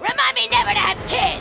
Remind me never to have kids!